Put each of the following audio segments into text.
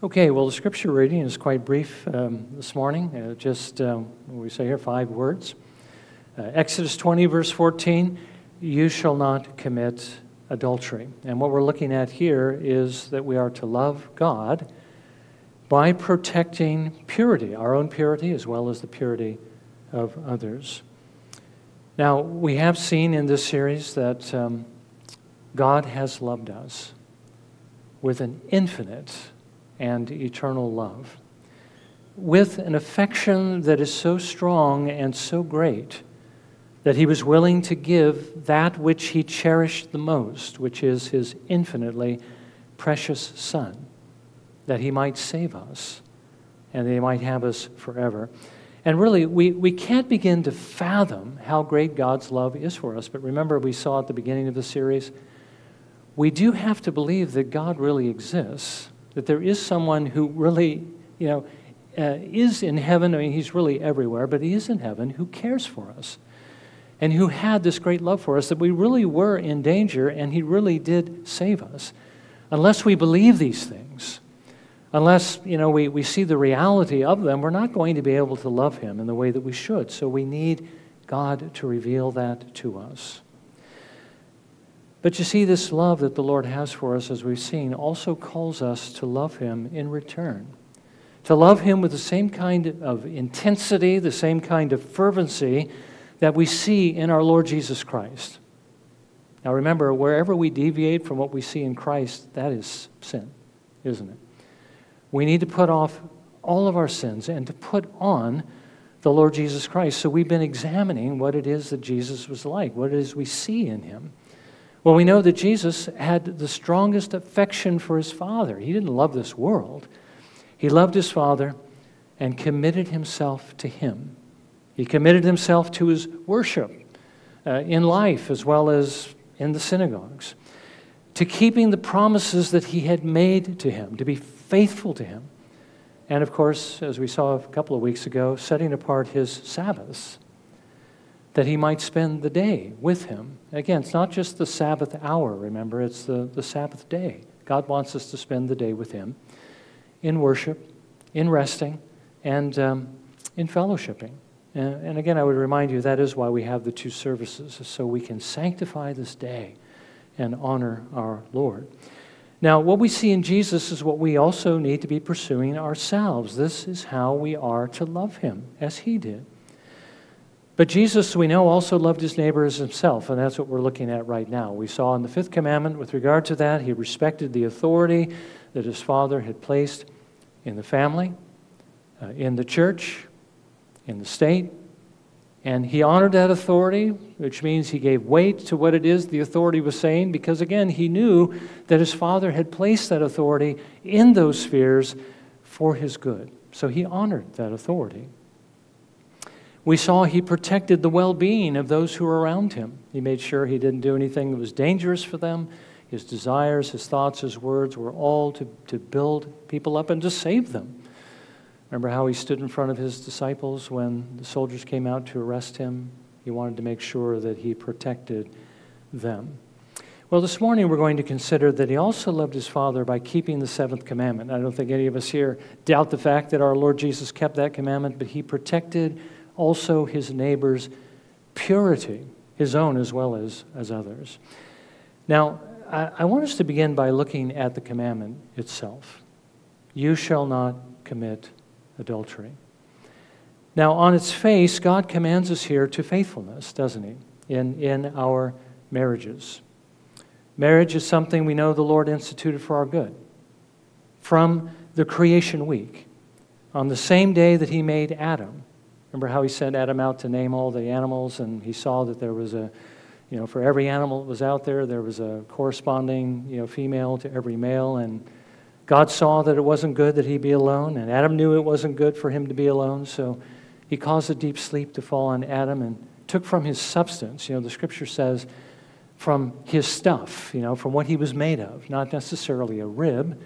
Okay, well, the scripture reading is quite brief um, this morning. Uh, just, um, we say here, five words. Uh, Exodus 20, verse 14 You shall not commit adultery. And what we're looking at here is that we are to love God by protecting purity, our own purity, as well as the purity of others. Now, we have seen in this series that um, God has loved us with an infinite and eternal love, with an affection that is so strong and so great that he was willing to give that which he cherished the most, which is his infinitely precious Son, that he might save us and that he might have us forever. And really, we, we can't begin to fathom how great God's love is for us. But remember, we saw at the beginning of the series, we do have to believe that God really exists that there is someone who really, you know, uh, is in heaven. I mean, he's really everywhere, but he is in heaven who cares for us and who had this great love for us that we really were in danger and he really did save us. Unless we believe these things, unless you know we, we see the reality of them, we're not going to be able to love him in the way that we should. So we need God to reveal that to us. But you see, this love that the Lord has for us, as we've seen, also calls us to love Him in return. To love Him with the same kind of intensity, the same kind of fervency that we see in our Lord Jesus Christ. Now remember, wherever we deviate from what we see in Christ, that is sin, isn't it? We need to put off all of our sins and to put on the Lord Jesus Christ. So we've been examining what it is that Jesus was like, what it is we see in Him. Well, we know that Jesus had the strongest affection for his Father. He didn't love this world, he loved his Father and committed himself to him. He committed himself to his worship uh, in life as well as in the synagogues, to keeping the promises that he had made to him, to be faithful to him. And of course, as we saw a couple of weeks ago, setting apart his Sabbaths that he might spend the day with him. Again, it's not just the Sabbath hour, remember, it's the, the Sabbath day. God wants us to spend the day with him in worship, in resting, and um, in fellowshipping. And, and again, I would remind you that is why we have the two services, so we can sanctify this day and honor our Lord. Now, what we see in Jesus is what we also need to be pursuing ourselves. This is how we are to love him, as he did. But Jesus, we know, also loved his neighbor as himself, and that's what we're looking at right now. We saw in the fifth commandment, with regard to that, he respected the authority that his father had placed in the family, uh, in the church, in the state, and he honored that authority, which means he gave weight to what it is the authority was saying, because again, he knew that his father had placed that authority in those spheres for his good. So he honored that authority. We saw he protected the well being of those who were around him. He made sure he didn't do anything that was dangerous for them. His desires, his thoughts, his words were all to, to build people up and to save them. Remember how he stood in front of his disciples when the soldiers came out to arrest him? He wanted to make sure that he protected them. Well, this morning we're going to consider that he also loved his Father by keeping the seventh commandment. I don't think any of us here doubt the fact that our Lord Jesus kept that commandment, but he protected also his neighbor's purity, his own as well as, as others. Now, I, I want us to begin by looking at the commandment itself You shall not commit adultery. Now, on its face, God commands us here to faithfulness, doesn't He, in, in our marriages. Marriage is something we know the Lord instituted for our good. From the creation week, on the same day that He made Adam, Remember how he sent Adam out to name all the animals, and he saw that there was a, you know, for every animal that was out there, there was a corresponding, you know, female to every male, and God saw that it wasn't good that he be alone, and Adam knew it wasn't good for him to be alone, so he caused a deep sleep to fall on Adam and took from his substance. You know, the scripture says, from his stuff, you know, from what he was made of, not necessarily a rib.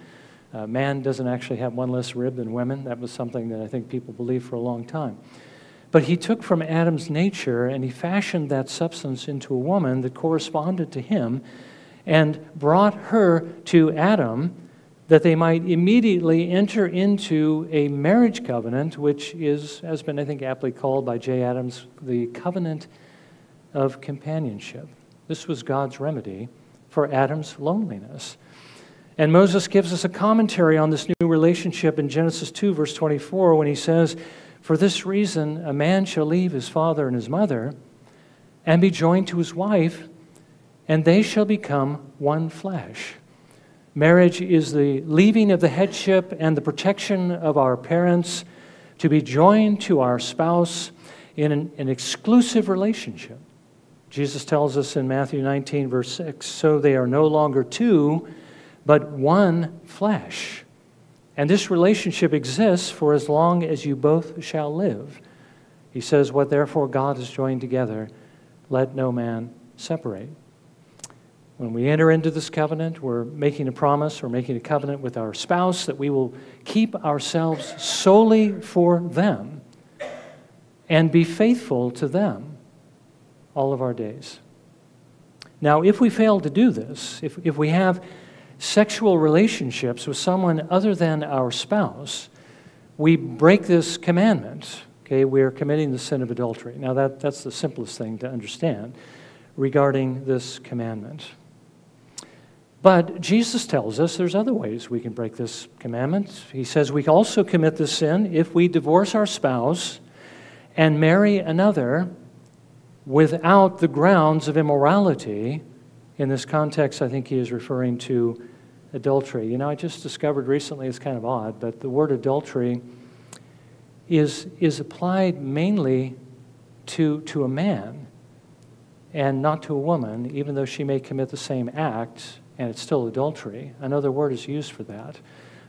Uh, man doesn't actually have one less rib than women. That was something that I think people believed for a long time. But he took from Adam's nature and he fashioned that substance into a woman that corresponded to him and brought her to Adam that they might immediately enter into a marriage covenant, which is, has been, I think, aptly called by Jay Adams, the covenant of companionship. This was God's remedy for Adam's loneliness. And Moses gives us a commentary on this new relationship in Genesis 2, verse 24, when he says, For this reason, a man shall leave his father and his mother and be joined to his wife, and they shall become one flesh. Marriage is the leaving of the headship and the protection of our parents to be joined to our spouse in an, an, exclusive relationship. Jesus tells us in Matthew 19, verse 6 so they are no longer two, but one flesh. And this relationship exists for as long as you both shall live. He says, What therefore God has joined together, let no man separate. When we enter into this covenant, we're making a promise, we're making a covenant with our spouse that we will keep ourselves solely for them and be faithful to them all of our days. Now, if we fail to do this, if, if we have sexual relationships with someone other than our spouse, we break this commandment. Okay, we're committing the sin of adultery. Now, that, that's the simplest thing to understand regarding this commandment. But Jesus tells us there's other ways we can break this commandment. He says we also commit the sin if we divorce our spouse and marry another without the grounds of immorality. In this context, I think he is referring to adultery. You know, I just discovered recently, it's kind of odd, but the word adultery is, is applied mainly to, to a man and not to a woman, even though she may commit the same act and it's still adultery. Another word is used for that.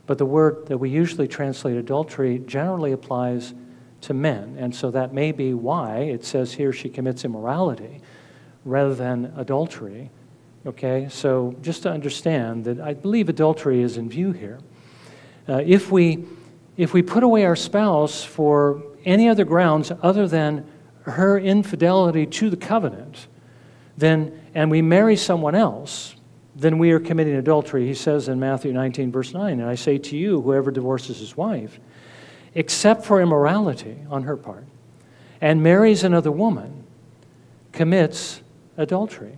But the word that we usually translate adultery generally applies to men. And so that may be why it says here she commits immorality rather than adultery. Okay? So just to understand that I believe adultery is in view here. Uh, if, we, if we put away our spouse for any other grounds other than her infidelity to the covenant, then, and we marry someone else, then we are committing adultery. He says in Matthew 19, verse 9, And I say to you, whoever divorces his wife, except for immorality on her part, and marries another woman, commits adultery.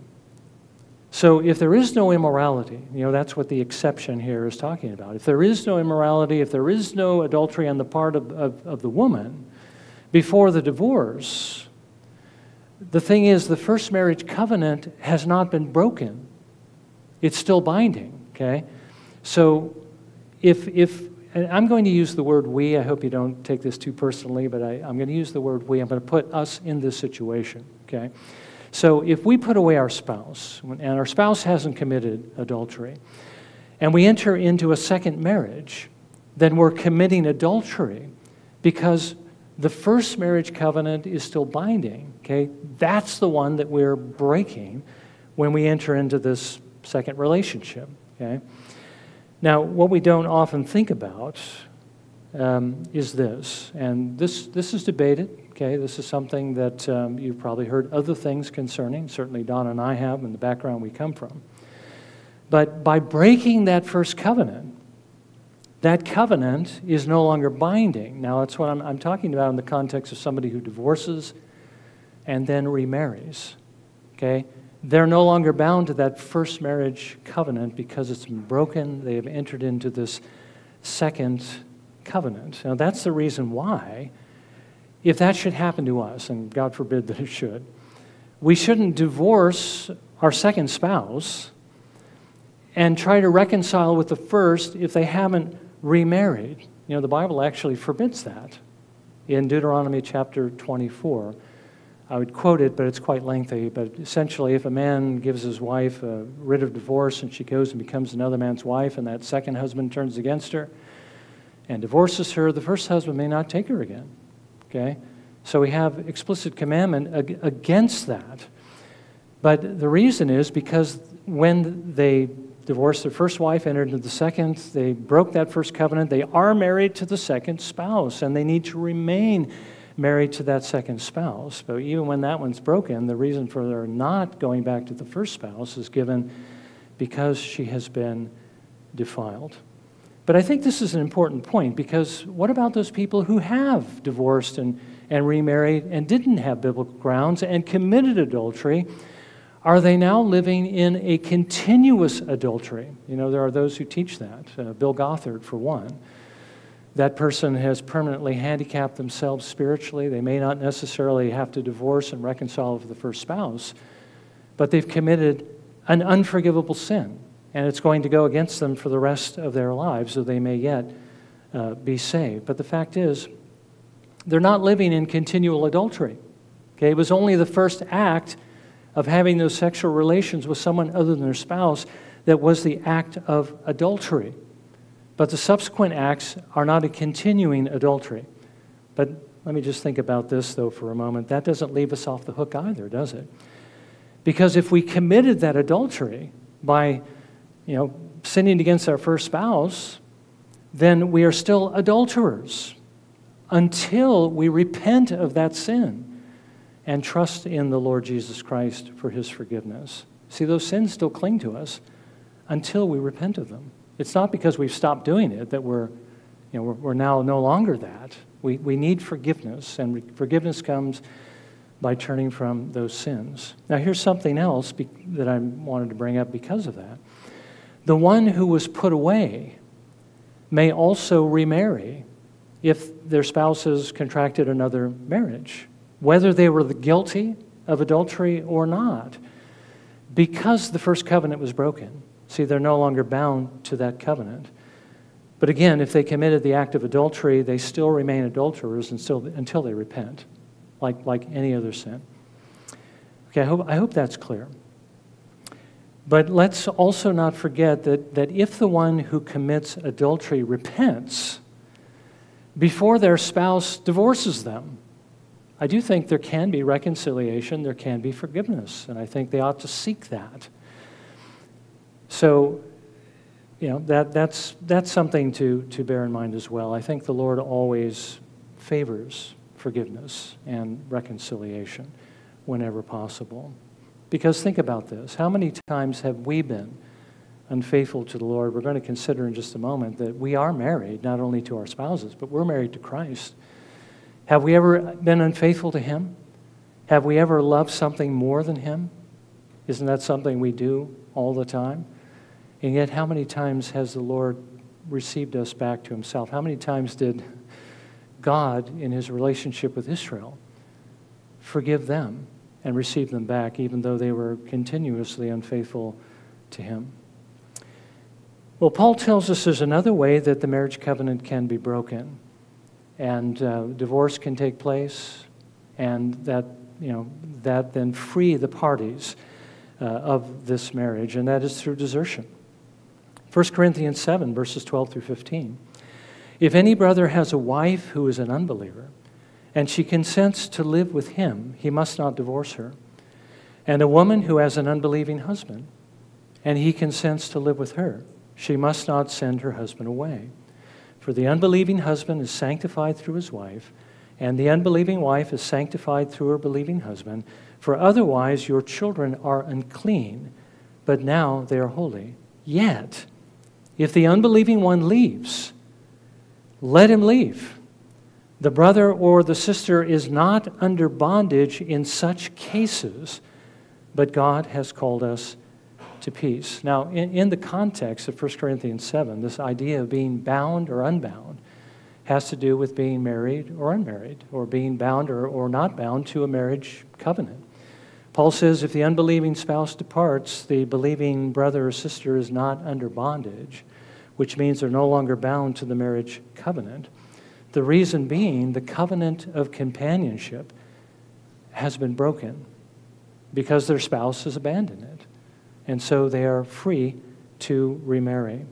So if there is no immorality, you know, that's what the exception here is talking about. If there is no immorality, if there is no adultery on the part of, of, of the woman before the divorce, the thing is, the first marriage covenant has not been broken it's still binding, okay? So if, if I'm going to use the word we, I hope you don't take this too personally, but I, I'm going to use the word we. I'm going to put us in this situation, okay? So if we put away our spouse, and our spouse hasn't committed adultery, and we enter into a second marriage, then we're committing adultery because the first marriage covenant is still binding, okay? That's the one that we're breaking when we enter into this second relationship. Okay? Now, what we don't often think about um, is this, and this, this is debated. Okay, this is something that um, you've probably heard other things concerning. Certainly, Don and I have in the background we come from. But by breaking that first covenant, that covenant is no longer binding. Now, that's what I'm, I'm talking about in the context of somebody who divorces and then remarries. Okay? they're no longer bound to that first marriage covenant because it's been broken. They have entered into this second covenant. Now, that's the reason why, if that should happen to us, and God forbid that it should, we shouldn't divorce our second spouse and try to reconcile with the first if they haven't remarried. You know, the Bible actually forbids that in Deuteronomy chapter 24. I would quote it, but it's quite lengthy. But essentially, if a man gives his wife a writ of divorce and she goes and becomes another man's wife, and that second husband turns against her and divorces her, the first husband may not take her again. Okay? So we have explicit commandment against that. But the reason is because when they divorced their first wife, entered into the second, they broke that first covenant, they are married to the second spouse, and they need to remain married to that second spouse. But even when that one's broken, the reason for their not going back to the first spouse is given because she has been defiled. But I think this is an important point because what about those people who have divorced and, and remarried and didn't have biblical grounds and committed adultery? Are they now living in a continuous adultery? You know, there are those who teach that. Uh, Bill Gothard, for one. That person has permanently handicapped themselves spiritually. They may not necessarily have to divorce and reconcile with the first spouse, but they've committed an unforgivable sin and it's going to go against them for the rest of their lives, so they may yet uh, be saved. But the fact is, they're not living in continual adultery. Okay, it was only the first act of having those sexual relations with someone other than their spouse that was the act of adultery. But the subsequent acts are not a continuing adultery. But let me just think about this, though, for a moment. That doesn't leave us off the hook either, does it? Because if we committed that adultery by you know, sinning against our first spouse, then we are still adulterers until we repent of that sin and trust in the Lord Jesus Christ for his forgiveness. See, those sins still cling to us until we repent of them. It's not because we've stopped doing it that we're, you know, we're, we're now no longer that. We, we need forgiveness, and re- forgiveness comes by turning from those sins. Now, here's something else be- that I wanted to bring up because of that. The one who was put away may also remarry if their spouses contracted another marriage, whether they were guilty of adultery or not, because the first covenant was broken. See, they're no longer bound to that covenant. But again, if they committed the act of adultery, they still remain adulterers until, until they repent, like, like any other sin. Okay, I hope, I hope that's clear. But let's also not forget that, that if the one who commits adultery repents before their spouse divorces them, I do think there can be reconciliation, there can be forgiveness, and I think they ought to seek that. So, you know, that, that's, that's something to, to bear in mind as well. I think the Lord always favors forgiveness and reconciliation whenever possible. Because think about this how many times have we been unfaithful to the Lord? We're going to consider in just a moment that we are married not only to our spouses, but we're married to Christ. Have we ever been unfaithful to Him? Have we ever loved something more than Him? Isn't that something we do all the time? And yet, how many times has the Lord received us back to Himself? How many times did God, in His relationship with Israel, forgive them and receive them back, even though they were continuously unfaithful to him. Well, Paul tells us there's another way that the marriage covenant can be broken, and uh, divorce can take place, and that you know that then free the parties uh, of this marriage, and that is through desertion. 1 Corinthians 7, verses 12 through 15. If any brother has a wife who is an unbeliever, and she consents to live with him, he must not divorce her. And a woman who has an unbelieving husband, and he consents to live with her, she must not send her husband away. For the unbelieving husband is sanctified through his wife, and the unbelieving wife is sanctified through her believing husband. For otherwise your children are unclean, but now they are holy. Yet, if the unbelieving one leaves, let him leave. The brother or the sister is not under bondage in such cases, but God has called us to peace. Now, in, in the context of 1 Corinthians 7, this idea of being bound or unbound has to do with being married or unmarried, or being bound or, or not bound to a marriage covenant. Paul says if the unbelieving spouse departs, the believing brother or sister is not under bondage, which means they're no longer bound to the marriage covenant. The reason being the covenant of companionship has been broken because their spouse has abandoned it. And so they are free to remarry.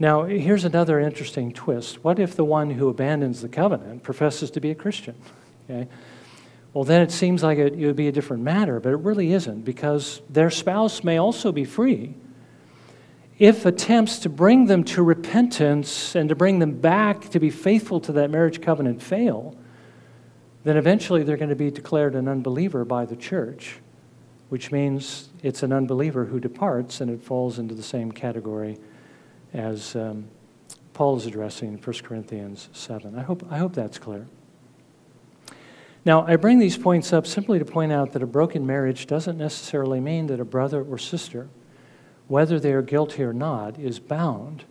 Now, here's another interesting twist. What if the one who abandons the covenant professes to be a Christian? Okay? Well, then it seems like it, it would be a different matter, but it really isn't because their spouse may also be free if attempts to bring them to repentance and to bring them back to be faithful to that marriage covenant fail, then eventually they're going to be declared an unbeliever by the church, which means it's an unbeliever who departs and it falls into the same category as um, Paul is addressing in 1 Corinthians 7. I hope, I hope that's clear. Now, I bring these points up simply to point out that a broken marriage doesn't necessarily mean that a brother or sister, whether they are guilty or not, is bound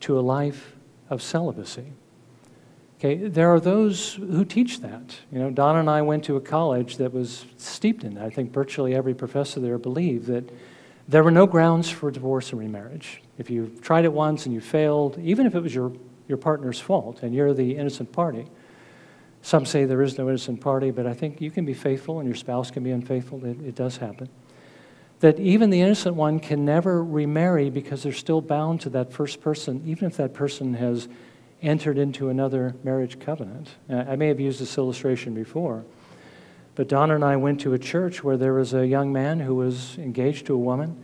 to a life of celibacy. Okay, there are those who teach that. You know, Don and I went to a college that was steeped in that. I think virtually every professor there believed that there were no grounds for divorce and remarriage. If you tried it once and you failed, even if it was your, your partner's fault and you're the innocent party, some say there is no innocent party, but I think you can be faithful and your spouse can be unfaithful. It, it does happen. That even the innocent one can never remarry because they're still bound to that first person, even if that person has entered into another marriage covenant. I may have used this illustration before, but Donna and I went to a church where there was a young man who was engaged to a woman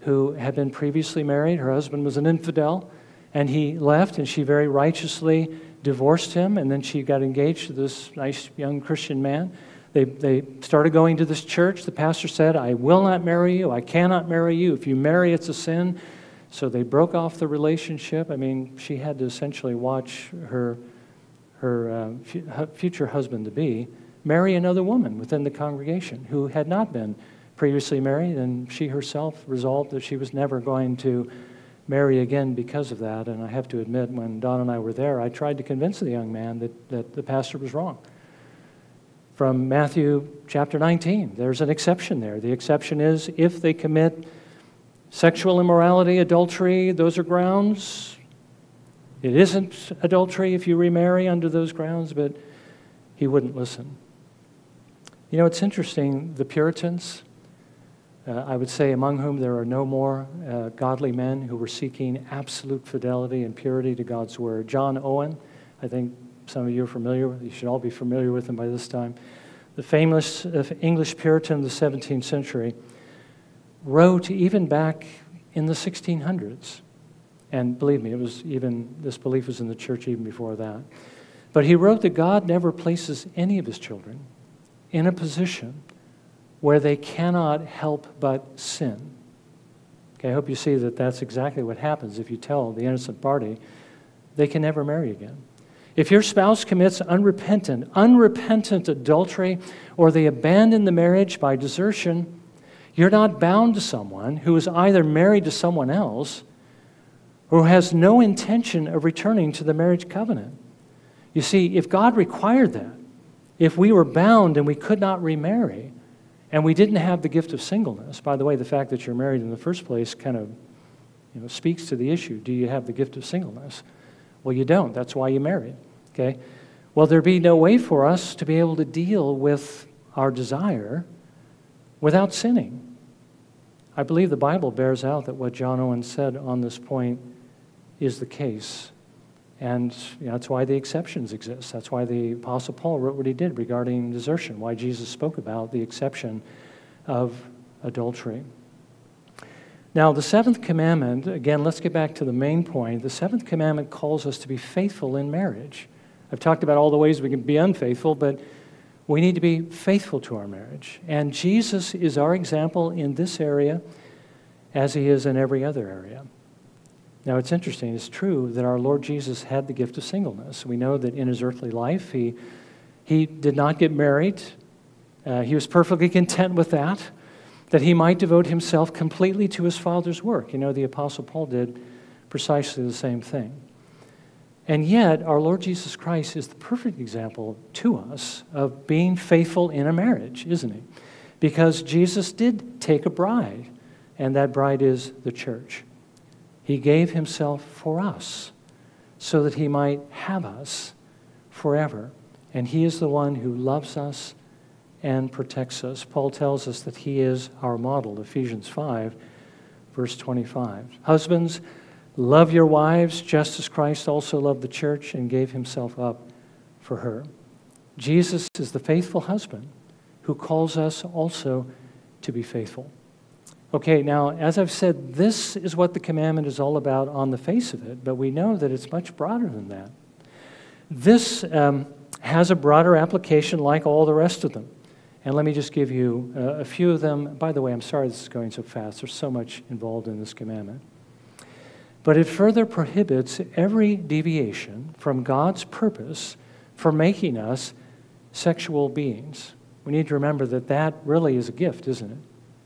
who had been previously married. Her husband was an infidel, and he left, and she very righteously divorced him, and then she got engaged to this nice young Christian man. They, they started going to this church. The pastor said, I will not marry you. I cannot marry you. If you marry, it's a sin. So they broke off the relationship. I mean, she had to essentially watch her, her uh, future husband to be marry another woman within the congregation who had not been previously married, and she herself resolved that she was never going to marry again because of that. And I have to admit, when Don and I were there, I tried to convince the young man that, that the pastor was wrong. From Matthew chapter 19, there's an exception there. The exception is if they commit sexual immorality, adultery, those are grounds. It isn't adultery if you remarry under those grounds, but he wouldn't listen. You know, it's interesting, the Puritans, uh, I would say, among whom there are no more uh, godly men who were seeking absolute fidelity and purity to God's word. John Owen, I think some of you are familiar with, you should all be familiar with him by this time. The famous uh, English Puritan of the 17th century wrote even back in the 1600s. And believe me, it was even, this belief was in the church even before that. But he wrote that God never places any of his children in a position where they cannot help but sin. Okay, I hope you see that that's exactly what happens if you tell the innocent party they can never marry again. If your spouse commits unrepentant, unrepentant adultery, or they abandon the marriage by desertion, you're not bound to someone who is either married to someone else or has no intention of returning to the marriage covenant. You see, if God required that, if we were bound and we could not remarry, and we didn't have the gift of singleness. By the way, the fact that you're married in the first place kind of you know, speaks to the issue. Do you have the gift of singleness? Well, you don't. That's why you married. Okay? Well, there'd be no way for us to be able to deal with our desire without sinning. I believe the Bible bears out that what John Owen said on this point is the case. And you know, that's why the exceptions exist. That's why the Apostle Paul wrote what he did regarding desertion, why Jesus spoke about the exception of adultery. Now, the seventh commandment, again, let's get back to the main point. The seventh commandment calls us to be faithful in marriage. I've talked about all the ways we can be unfaithful, but we need to be faithful to our marriage. And Jesus is our example in this area as he is in every other area. Now, it's interesting. It's true that our Lord Jesus had the gift of singleness. We know that in his earthly life, he, he did not get married. Uh, he was perfectly content with that, that he might devote himself completely to his Father's work. You know, the Apostle Paul did precisely the same thing. And yet, our Lord Jesus Christ is the perfect example to us of being faithful in a marriage, isn't he? Because Jesus did take a bride, and that bride is the church. He gave himself for us so that he might have us forever. And he is the one who loves us and protects us. Paul tells us that he is our model, Ephesians 5, verse 25. Husbands, love your wives just as Christ also loved the church and gave himself up for her. Jesus is the faithful husband who calls us also to be faithful. Okay, now, as I've said, this is what the commandment is all about on the face of it, but we know that it's much broader than that. This um, has a broader application like all the rest of them. And let me just give you uh, a few of them. By the way, I'm sorry this is going so fast. There's so much involved in this commandment. But it further prohibits every deviation from God's purpose for making us sexual beings. We need to remember that that really is a gift, isn't it?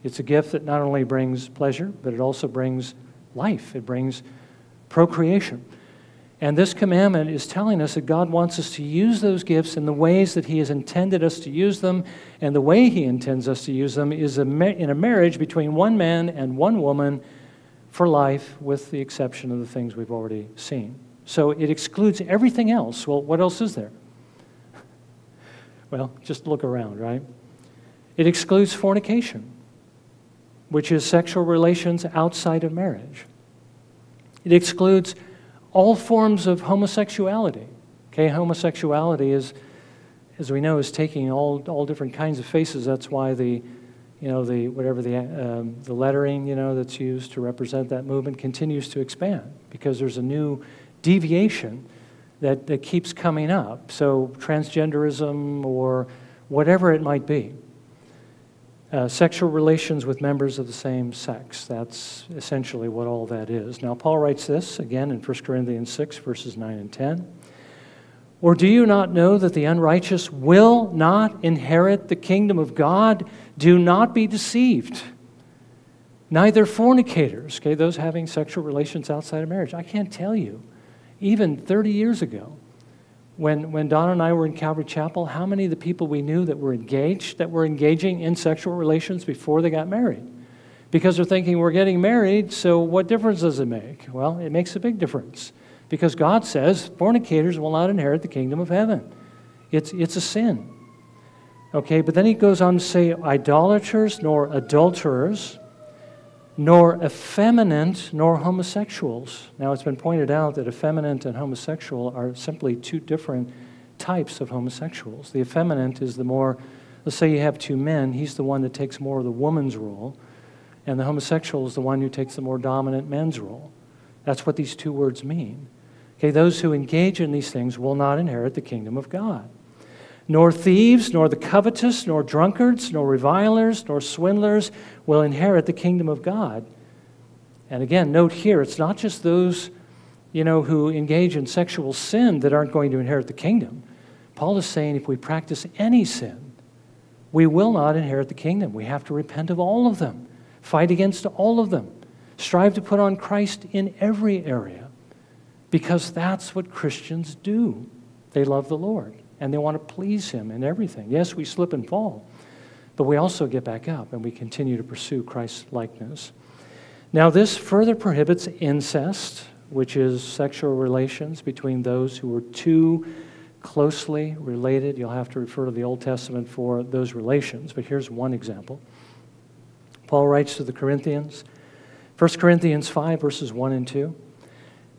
It's a gift that not only brings pleasure, but it also brings life, it brings procreation. And this commandment is telling us that God wants us to use those gifts in the ways that He has intended us to use them. And the way He intends us to use them is in a marriage between one man and one woman for life, with the exception of the things we've already seen. So it excludes everything else. Well, what else is there? Well, just look around, right? It excludes fornication, which is sexual relations outside of marriage. It excludes all forms of homosexuality. Okay, homosexuality is, as we know, is taking all, all different kinds of faces. That's why the, you know, the whatever the um, the lettering you know that's used to represent that movement continues to expand because there's a new deviation that, that keeps coming up. So transgenderism or whatever it might be. Uh, sexual relations with members of the same sex. That's essentially what all that is. Now, Paul writes this again in 1 Corinthians 6, verses 9 and 10. Or do you not know that the unrighteous will not inherit the kingdom of God? Do not be deceived. Neither fornicators, okay, those having sexual relations outside of marriage. I can't tell you, even 30 years ago, when, when Don and I were in Calvary Chapel, how many of the people we knew that were engaged, that were engaging in sexual relations before they got married? Because they're thinking, we're getting married, so what difference does it make? Well, it makes a big difference. Because God says fornicators will not inherit the kingdom of heaven. It's, it's a sin. Okay, but then he goes on to say, idolaters nor adulterers nor effeminate nor homosexuals. Now, it's been pointed out that effeminate and homosexual are simply two different types of homosexuals. The effeminate is the more, let's say you have two men, he's the one that takes more of the woman's role, and the homosexual is the one who takes the more dominant men's role. That's what these two words mean. Okay, those who engage in these things will not inherit the kingdom of God nor thieves, nor the covetous, nor drunkards, nor revilers, nor swindlers will inherit the kingdom of God. And again, note here, it's not just those, you know, who engage in sexual sin that aren't going to inherit the kingdom. Paul is saying if we practice any sin, we will not inherit the kingdom. We have to repent of all of them, fight against all of them, strive to put on Christ in every area, because that's what Christians do. They love the Lord and they want to please Him in everything. Yes, we slip and fall, but we also get back up and we continue to pursue Christ's likeness. Now, this further prohibits incest, which is sexual relations between those who are too closely related. You'll have to refer to the Old Testament for those relations, but here's one example. Paul writes to the Corinthians, 1 Corinthians 5, verses 1 and 2.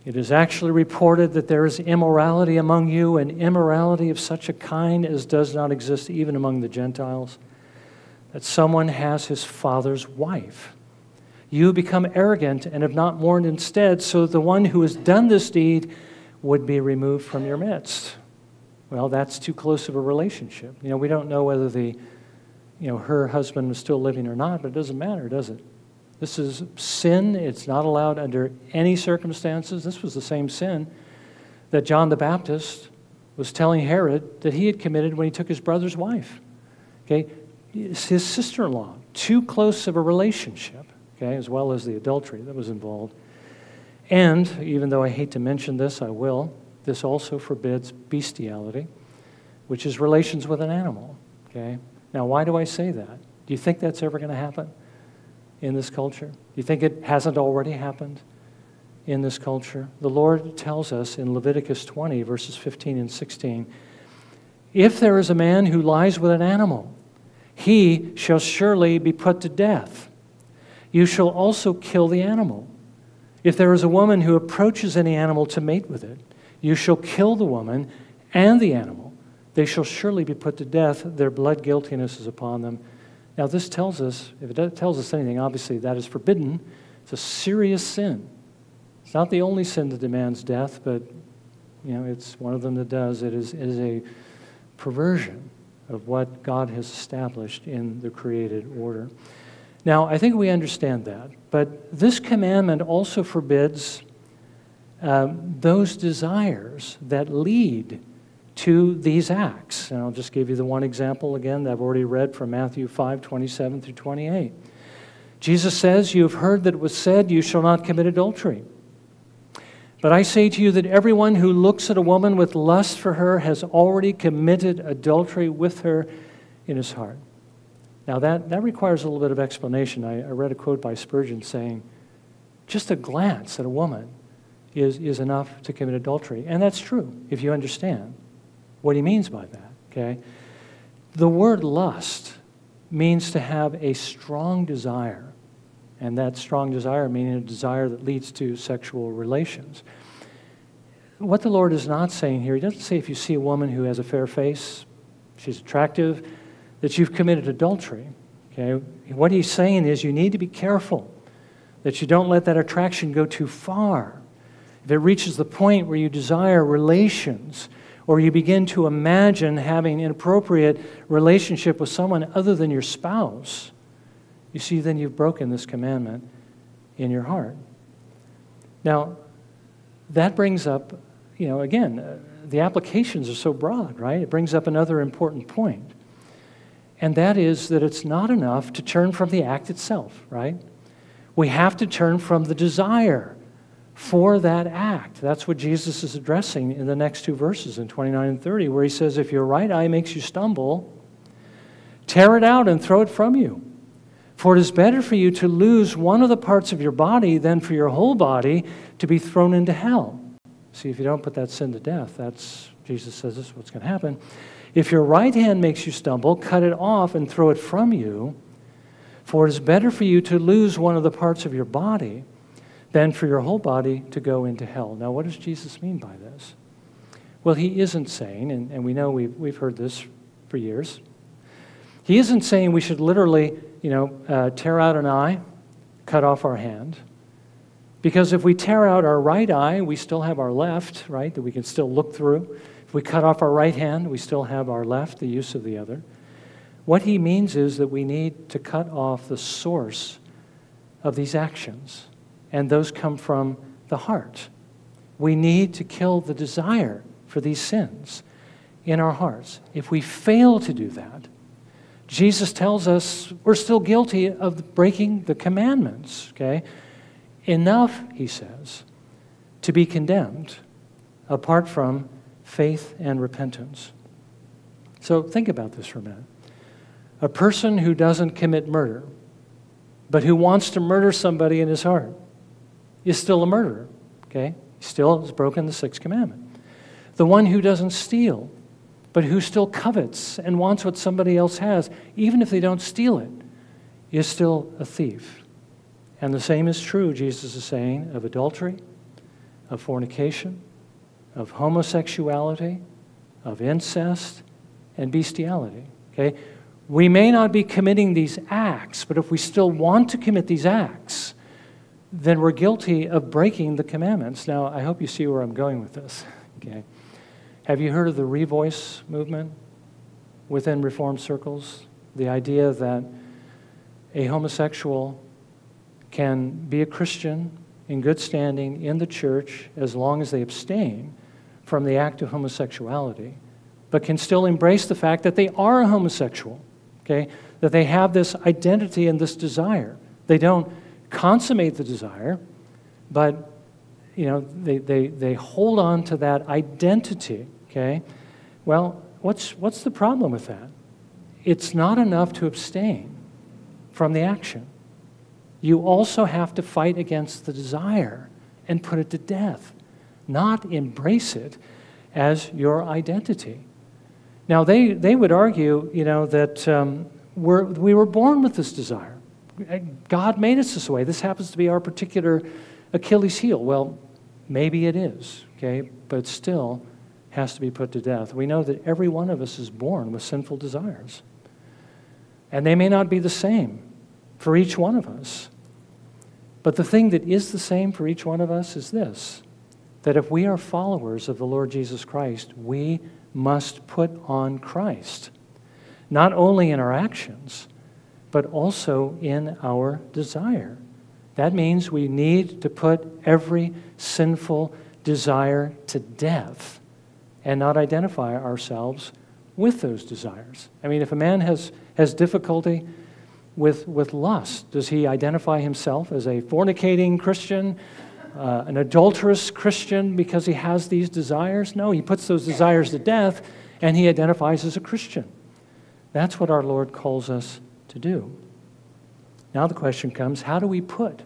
It is actually reported that there is immorality among you, and immorality of such a kind as does not exist even among the Gentiles, that someone has his father's wife. You become arrogant and have not mourned instead, so that the one who has done this deed would be removed from your midst. Well, that's too close of a relationship. You know, we don't know whether the, you know, her husband was still living or not, but it doesn't matter, does it? This is sin. It's not allowed under any circumstances. This was the same sin that John the Baptist was telling Herod that he had committed when he took his brother's wife. Okay? His sister in law. Too close of a relationship, okay, as well as the adultery that was involved. And even though I hate to mention this, I will. This also forbids bestiality, which is relations with an animal. Okay? Now, why do I say that? Do you think that's ever going to happen? In this culture? You think it hasn't already happened in this culture? The Lord tells us in Leviticus 20, verses 15 and 16 if there is a man who lies with an animal, he shall surely be put to death. You shall also kill the animal. If there is a woman who approaches any animal to mate with it, you shall kill the woman and the animal. They shall surely be put to death. Their blood guiltiness is upon them now, this tells us, if it tells us anything, obviously that is forbidden. It's a serious sin. It's not the only sin that demands death, but you know, it's one of them that does. It is, it is a perversion of what God has established in the created order. Now, I think we understand that, but this commandment also forbids um, those desires that lead to these acts. And I'll just give you the one example again that I've already read from Matthew 5 27 through 28. Jesus says, You have heard that it was said, You shall not commit adultery. But I say to you that everyone who looks at a woman with lust for her has already committed adultery with her in his heart. Now, that, that requires a little bit of explanation. I, I read a quote by Spurgeon saying, Just a glance at a woman is, is enough to commit adultery. And that's true if you understand what he means by that, okay? The word lust means to have a strong desire, and that strong desire meaning a desire that leads to sexual relations. What the Lord is not saying here, he doesn't say if you see a woman who has a fair face, she's attractive, that you've committed adultery. Okay? What he's saying is you need to be careful that you don't let that attraction go too far. If it reaches the point where you desire relations, or you begin to imagine having an appropriate relationship with someone other than your spouse, you see, then you've broken this commandment in your heart. Now, that brings up, you know, again, uh, the applications are so broad, right? It brings up another important point. And that is that it's not enough to turn from the act itself, right? We have to turn from the desire for that act. That's what Jesus is addressing in the next two verses in 29 and 30, where he says, If your right eye makes you stumble, tear it out and throw it from you. For it is better for you to lose one of the parts of your body than for your whole body to be thrown into hell. See, if you don't put that sin to death, that's, Jesus says, this is what's going to happen. If your right hand makes you stumble, cut it off and throw it from you. For it is better for you to lose one of the parts of your body than for your whole body to go into hell. Now, what does Jesus mean by this? Well, he isn't saying, and, and we know we've, we've heard this for years, he isn't saying we should literally, you know, uh, tear out an eye, cut off our hand. Because if we tear out our right eye, we still have our left, right, that we can still look through. If we cut off our right hand, we still have our left, the use of the other. What he means is that we need to cut off the source of these actions and those come from the heart. We need to kill the desire for these sins in our hearts. If we fail to do that, Jesus tells us we're still guilty of breaking the commandments, okay? Enough, he says, to be condemned apart from faith and repentance. So think about this for a minute. A person who doesn't commit murder, but who wants to murder somebody in his heart, is still a murderer, okay? He still has broken the sixth commandment. The one who doesn't steal, but who still covets and wants what somebody else has, even if they don't steal it, is still a thief. And the same is true, Jesus is saying, of adultery, of fornication, of homosexuality, of incest, and bestiality. Okay? We may not be committing these acts, but if we still want to commit these acts, then we're guilty of breaking the commandments. Now, I hope you see where I'm going with this. Okay. Have you heard of the revoice movement within Reformed circles? The idea that a homosexual can be a Christian in good standing in the church as long as they abstain from the act of homosexuality, but can still embrace the fact that they are a homosexual, okay? That they have this identity and this desire. They don't consummate the desire, but you know, they, they, they hold on to that identity, okay? Well, what's, what's the problem with that? It's not enough to abstain from the action. You also have to fight against the desire and put it to death, not embrace it as your identity. Now, they, they would argue, you know, that um, we're, we were born with this desire. God made us this way. This happens to be our particular Achilles heel. Well, maybe it is, okay, but still has to be put to death. We know that every one of us is born with sinful desires. And they may not be the same for each one of us. But the thing that is the same for each one of us is this that if we are followers of the Lord Jesus Christ, we must put on Christ, not only in our actions but also in our desire. That means we need to put every sinful desire to death and not identify ourselves with those desires. I mean, if a man has, has difficulty with, with lust, does he identify himself as a fornicating Christian, uh, an adulterous Christian because he has these desires? No, he puts those desires to death and he identifies as a Christian. That's what our Lord calls us to do. Now the question comes how do we put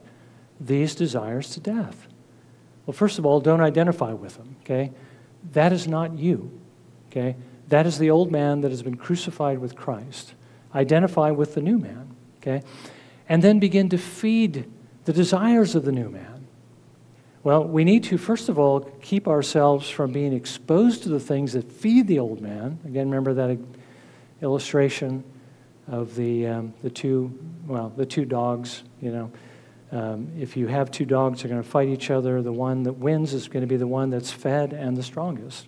these desires to death? Well, first of all, don't identify with them, okay? That is not you, okay? That is the old man that has been crucified with Christ. Identify with the new man, okay? And then begin to feed the desires of the new man. Well, we need to, first of all, keep ourselves from being exposed to the things that feed the old man. Again, remember that illustration of the, um, the two, well, the two dogs, you know. Um, if you have two dogs, they're going to fight each other. The one that wins is going to be the one that's fed and the strongest.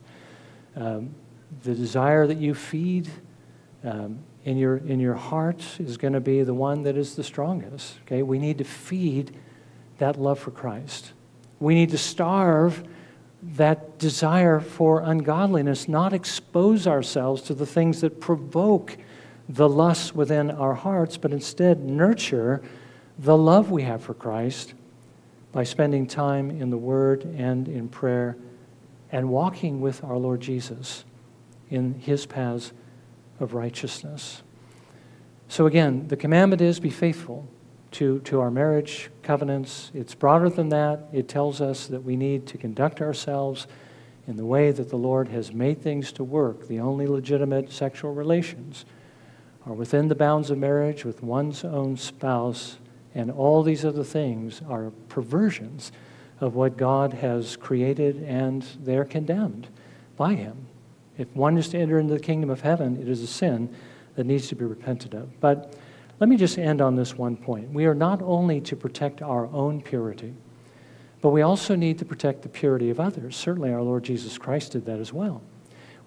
Um, the desire that you feed um, in, your, in your heart is going to be the one that is the strongest. Okay? We need to feed that love for Christ. We need to starve that desire for ungodliness, not expose ourselves to the things that provoke the lusts within our hearts, but instead nurture the love we have for Christ by spending time in the Word and in prayer and walking with our Lord Jesus in his paths of righteousness. So, again, the commandment is be faithful to, to our marriage covenants. It's broader than that. It tells us that we need to conduct ourselves in the way that the Lord has made things to work. The only legitimate sexual relations are within the bounds of marriage with one's own spouse, and all these other things are perversions of what God has created, and they're condemned by Him. If one is to enter into the kingdom of heaven, it is a sin that needs to be repented of. But let me just end on this one point. We are not only to protect our own purity, but we also need to protect the purity of others. Certainly, our Lord Jesus Christ did that as well.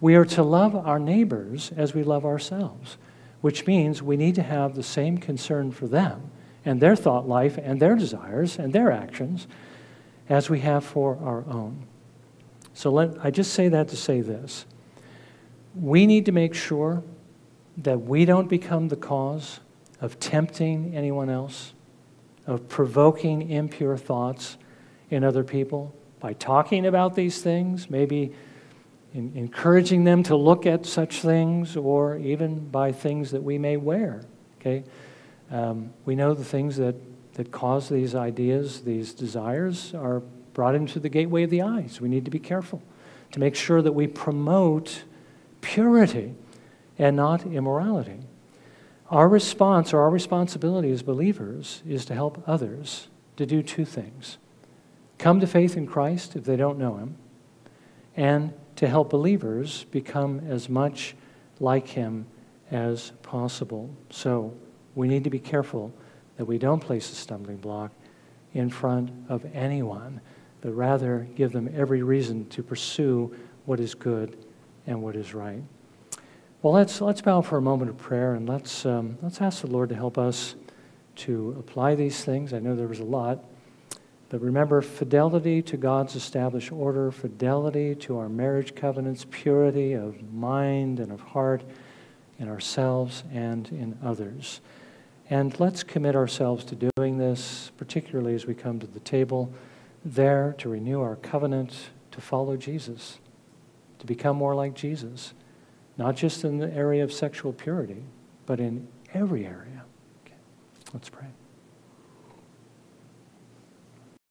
We are to love our neighbors as we love ourselves which means we need to have the same concern for them and their thought life and their desires and their actions as we have for our own. So let, I just say that to say this. We need to make sure that we don't become the cause of tempting anyone else, of provoking impure thoughts in other people by talking about these things, maybe in encouraging them to look at such things or even by things that we may wear. Okay? Um, we know the things that, that cause these ideas, these desires, are brought into the gateway of the eyes. We need to be careful to make sure that we promote purity and not immorality. Our response or our responsibility as believers is to help others to do two things come to faith in Christ if they don't know Him, and to help believers become as much like him as possible. So we need to be careful that we don't place a stumbling block in front of anyone, but rather give them every reason to pursue what is good and what is right. Well, let's, let's bow for a moment of prayer and let's, um, let's ask the Lord to help us to apply these things. I know there was a lot. But remember, fidelity to God's established order, fidelity to our marriage covenants, purity of mind and of heart in ourselves and in others. And let's commit ourselves to doing this, particularly as we come to the table, there to renew our covenant, to follow Jesus, to become more like Jesus, not just in the area of sexual purity, but in every area. Okay. Let's pray.